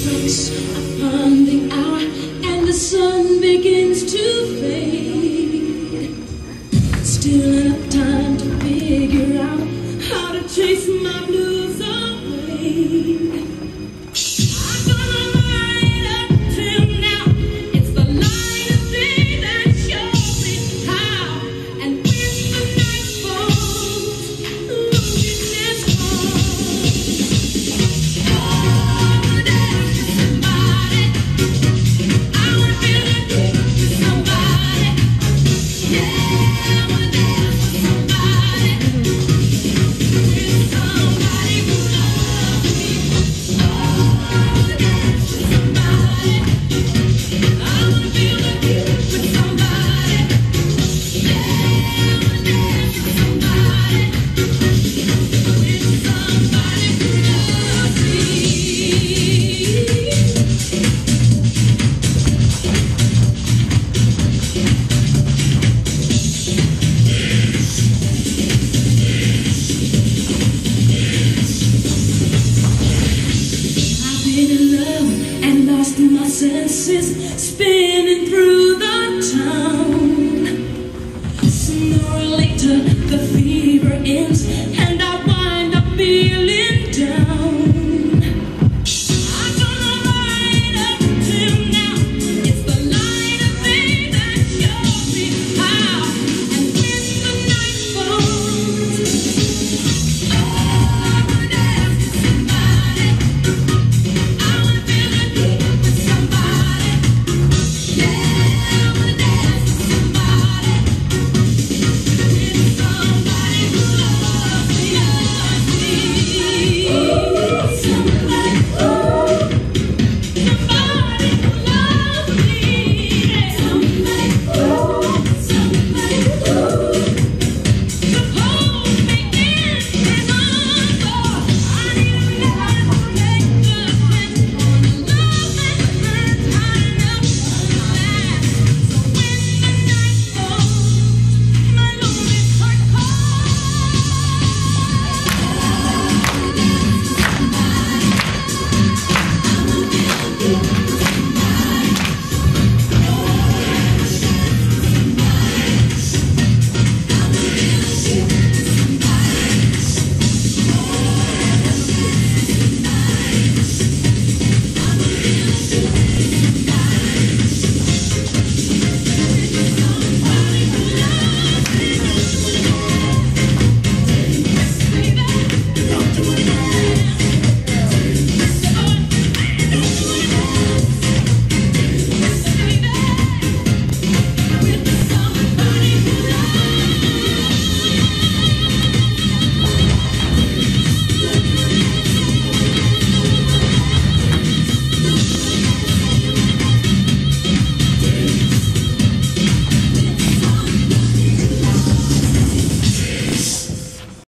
strikes upon the hour and the sun begins to fade. Still enough time to figure out how to chase my blues away. senses spinning through the